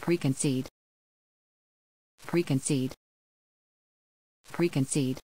Preconcede. Preconcede. Preconcede.